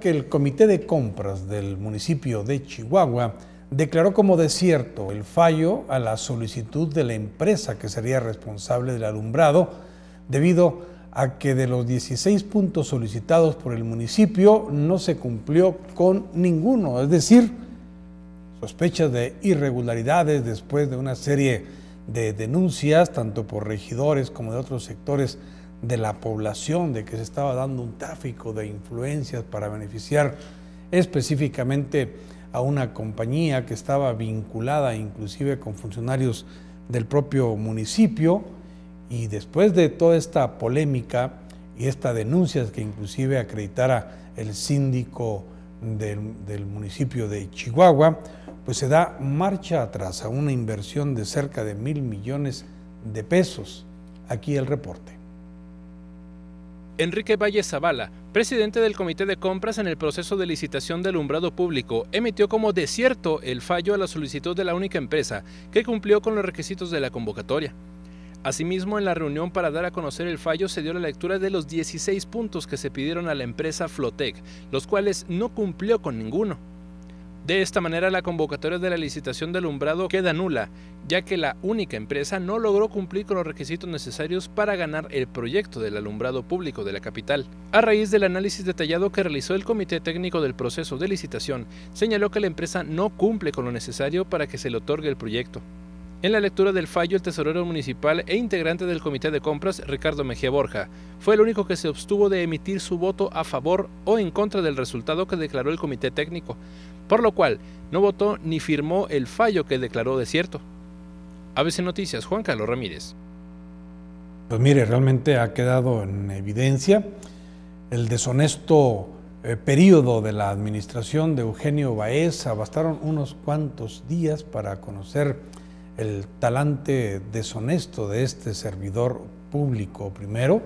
Que el comité de compras del municipio de Chihuahua declaró como desierto el fallo a la solicitud de la empresa que sería responsable del alumbrado debido a que de los 16 puntos solicitados por el municipio no se cumplió con ninguno, es decir, sospechas de irregularidades después de una serie de denuncias tanto por regidores como de otros sectores de la población, de que se estaba dando un tráfico de influencias para beneficiar específicamente a una compañía que estaba vinculada inclusive con funcionarios del propio municipio y después de toda esta polémica y esta denuncia que inclusive acreditara el síndico del, del municipio de Chihuahua, pues se da marcha atrás a una inversión de cerca de mil millones de pesos. Aquí el reporte. Enrique Valle Zavala, presidente del Comité de Compras en el proceso de licitación del alumbrado público, emitió como desierto el fallo a la solicitud de la única empresa que cumplió con los requisitos de la convocatoria. Asimismo, en la reunión para dar a conocer el fallo se dio la lectura de los 16 puntos que se pidieron a la empresa Flotec, los cuales no cumplió con ninguno. De esta manera, la convocatoria de la licitación de alumbrado queda nula, ya que la única empresa no logró cumplir con los requisitos necesarios para ganar el proyecto del alumbrado público de la capital. A raíz del análisis detallado que realizó el Comité Técnico del proceso de licitación, señaló que la empresa no cumple con lo necesario para que se le otorgue el proyecto. En la lectura del fallo, el tesorero municipal e integrante del comité de compras, Ricardo Mejía Borja, fue el único que se abstuvo de emitir su voto a favor o en contra del resultado que declaró el comité técnico, por lo cual no votó ni firmó el fallo que declaró desierto. ABC Noticias, Juan Carlos Ramírez. Pues mire, realmente ha quedado en evidencia el deshonesto eh, periodo de la administración de Eugenio Baeza. Bastaron unos cuantos días para conocer el talante deshonesto de este servidor público primero,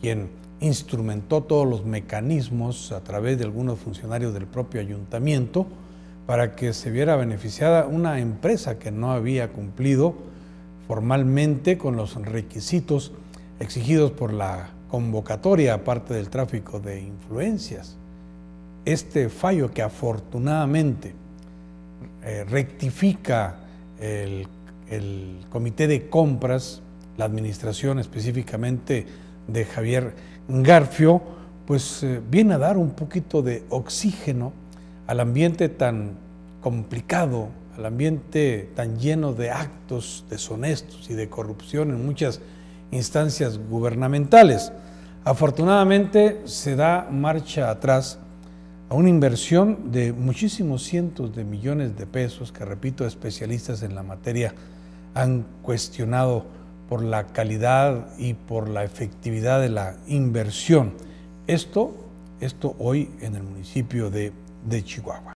quien instrumentó todos los mecanismos a través de algunos funcionarios del propio ayuntamiento para que se viera beneficiada una empresa que no había cumplido formalmente con los requisitos exigidos por la convocatoria, aparte del tráfico de influencias. Este fallo que afortunadamente eh, rectifica el, comité de compras, la administración específicamente de Javier Garfio, pues eh, viene a dar un poquito de oxígeno al ambiente tan complicado, al ambiente tan lleno de actos deshonestos y de corrupción en muchas instancias gubernamentales. Afortunadamente se da marcha atrás a una inversión de muchísimos cientos de millones de pesos que, repito, especialistas en la materia han cuestionado por la calidad y por la efectividad de la inversión. Esto, esto hoy en el municipio de, de Chihuahua.